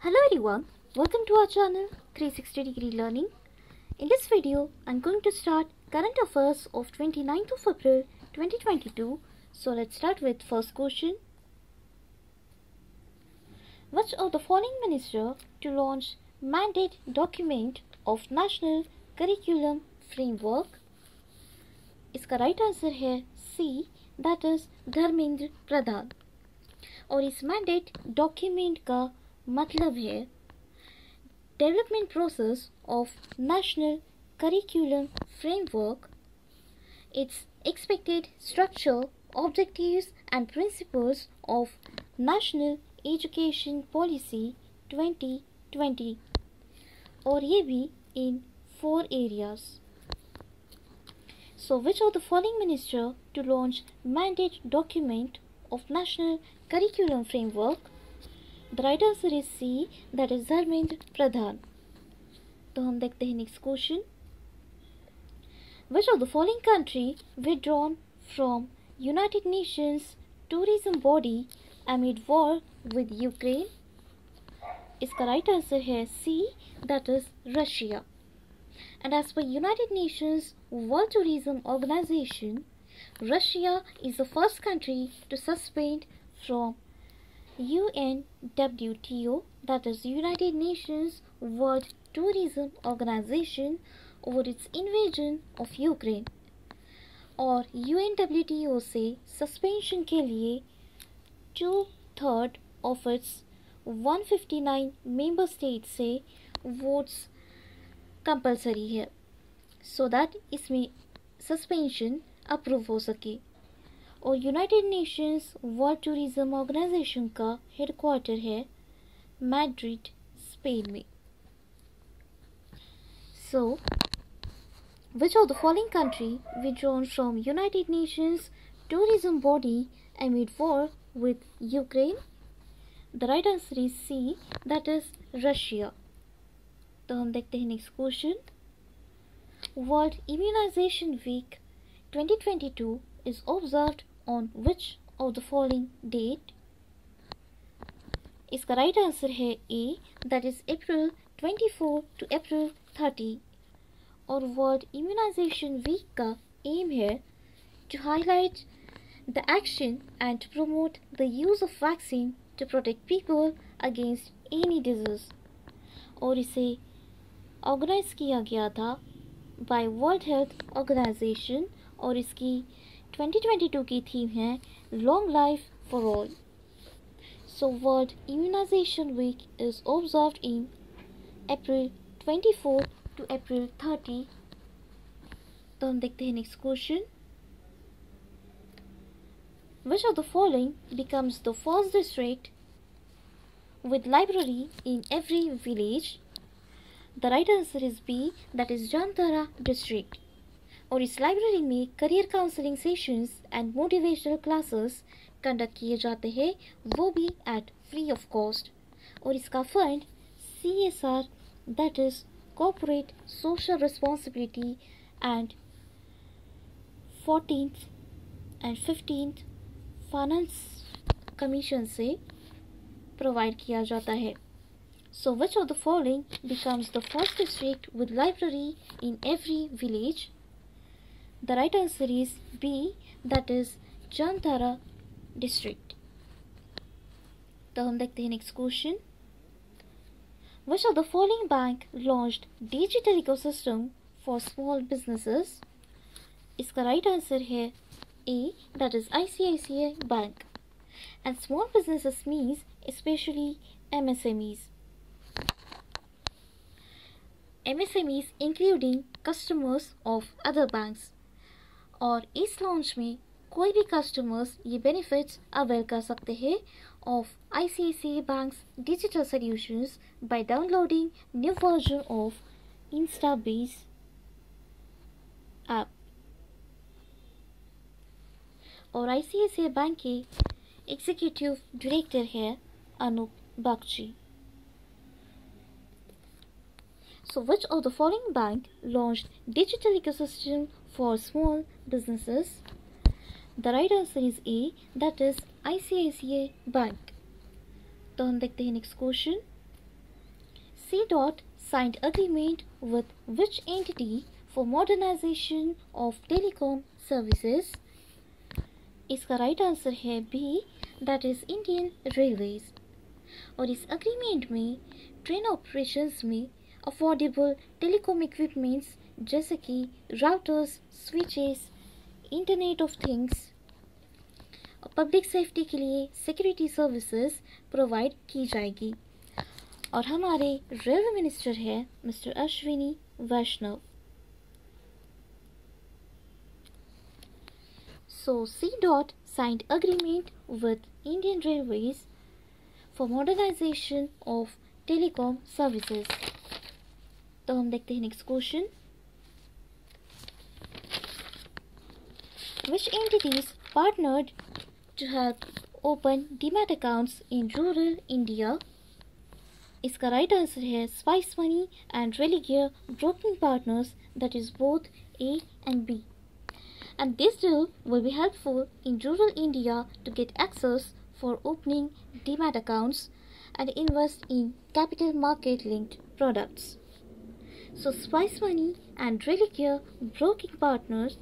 Hello everyone, welcome to our channel 360 Degree Learning. In this video, I'm going to start current affairs of 29th of April 2022. So let's start with first question. Which of the following minister to launch mandate document of national curriculum framework? इसका right answer है C that is Dharmendra Pradhan और इस mandate document का मतलब है development process of national curriculum framework it's expected structure objectives and principles of national education policy 2020 और ये भी in four areas So, which of the following minister to launch mandate document of national curriculum framework? The right answer is C. That is Dharmendra Pradhan. तो हम देखते हैं next question. Which of the following country withdrawn from United Nations tourism body amid war with Ukraine? इसका right answer है C. That is Russia. And as per United Nations World Tourism Organization, Russia is the first country to suspend from UNWTO, that is United Nations World Tourism Organization, over its invasion of Ukraine. और UNWTO से suspension के लिए two third of its 159 member state से votes compulsory है so so that इसमें suspension approve हो सके और United Nations World Tourism Organization का हेडक्वार्टर है मैड्रिड स्पेन में so which of the following country withdrawn from United Nations tourism body amid war with Ukraine? The right answer is C, that is Russia. तो हम देखते हैं next question World Immunization Week 2022 is observed on which of the following date? इसका right answer है A that is April 24 to April 30 और world immunization week का aim है to highlight the action and to promote the use of vaccine to protect people against any disease और इसे organize किया गया था बाय वर्ल्ड हेल्थ ऑर्गेनाइजेशन और इसकी 2022 की थीम है long life for all so World Immunization Week is observe in April 24 to April 30 तो हम देखते हैं next question Which of the following becomes the first district with library in every village? The right answer is B, that is Jamtara district. और इस library में career counselling sessions and motivational classes conduct किए जाते हैं, वो भी at free of cost और इसका fund C S R that is corporate social responsibility and fourteen and fifteen finance commission से प्रोवाइड किया जाता है So, which of the following becomes the first district with library in every village? The right answer is B, that is Jantara district. तो हम देखते हैं next question. Which of the following bank launched digital ecosystem for small businesses? इसका right answer है A, that is ICICI Bank. And small businesses means especially MSMEs. MSMEs including customers of other banks और इस launch में कोई भी customers ये benefits avail कर सकते हैं of I C C bank's digital solutions by downloading new version of Insta base app और I C I C bank के एग्जीक्यूटिव डायरेक्टर है Anup Bagchi So, which of the following bank launched digital ecosystem for small businesses? The right answer is A, that is ICICI Bank. तो हम देखते हैं next question C dot signed agreement with which entity for modernization of telecom services? इसका right answer है B that is Indian Railways और इस agreement में train operations में अफोर्डेबल टेलीकॉम इक्विपमेंट्स जैसे कि routers switches internet of things public safety के लिए सिक्योरिटी सर्विसेज़ प्रोवाइड की जाएगी। और हमारे रेलवे मिनिस्टर है mister Ashwini Vaishnaw so C dot signed agreement with Indian Railways for modernisation of telecom services तो हम देखते हैं next question which entities partnered to help open demat accounts in rural India इसका right answer है Spice Money and Religare broking partners that is both A and B and this deal will be helpful in rural India to get access for opening demat accounts and invest in capital market linked products. So Spice Money and Relicare broking partners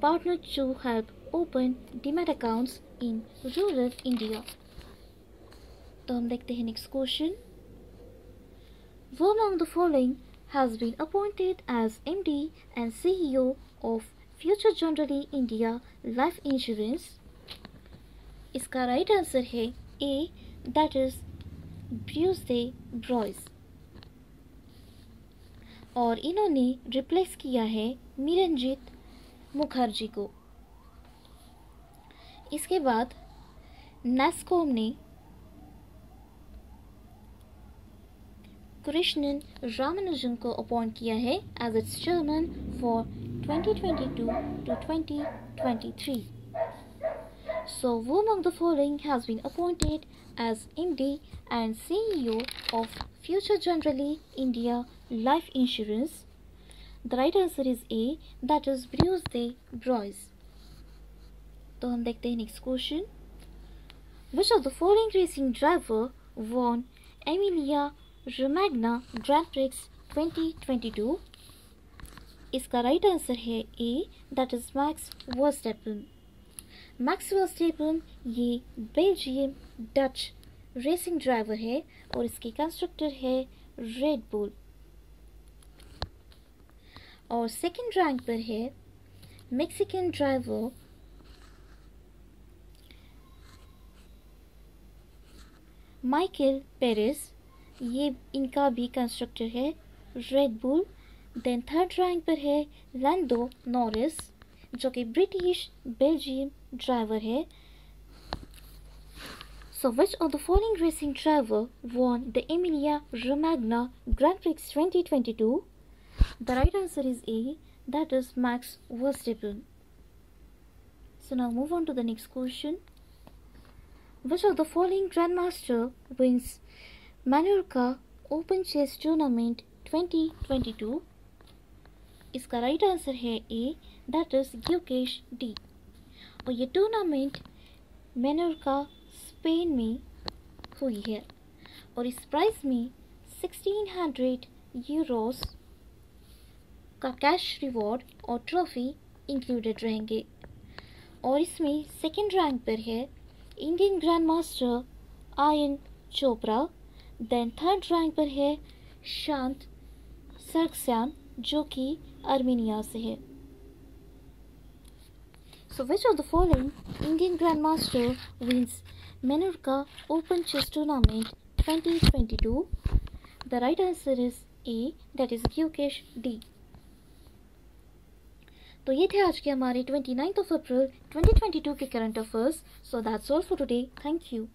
partnered to help open demat accounts in rural India. तो हम देखते हैं next question Who among the following has been appointed as MD and CEO of Future Generali India Life Insurance? इसका right answer है A that is ब्रूसडे ब्रॉयस और इन्होंने replace किया है मिरंजीत मुखर्जी को इसके बाद नेस्कोम ने कृष्णन रामानुजन को अपॉइंट किया है as its chairman for 2022 to 2023. So, who among the following has been appointed as MD and CEO of Future Generally India Life Insurance? The right answer is A, that is Bruce De Broys. तो हम देखते हैं next question which of the following racing driver won Emilia Romagna Grand Prix 2022 इसका right answer है A that is Max Verstappen Max Verstappen ये Belgium Dutch racing driver है और इसके कंस्ट्रक्टर है रेड बुल और सेकंड रैंक पर है मेक्सिकन ड्राइवर माइकल पेरिस ये इनका भी कंस्ट्रक्टर है Red Bull then third rank पर है लैंडो नॉरिस जो कि ब्रिटिश बेल्जियम ड्राइवर है। So which of the following racing driver won the Emilia Romagna Grand Prix 2022? The right answer is A, that is Max Verstappen. So now move on to the next question. Which of the following Grandmaster wins Mallorca open chess tournament 2022 इसका right answer है A that is Gukesh D और ये tournament Menorca Spain में हुई है और इस prize में 1600 यूरोस का कैश रिवॉर्ड और ट्रॉफी इंक्लूडेड रहेंगे। और इसमें सेकेंड रैंक पर है Indian grandmaster Aryan Chopra then third rank पर है शांत सरक्सयान जो कि अर्मीनिया से है। So which of the following Indian grandmaster wins Menorca Open chess tournament 2022 the right answer is A that is Gukesh D तो ये थे आज के हमारे ट्वेंटी नाइन्थ ऑफ़ अप्रैल 2022 के current affairs so that's all for today thank you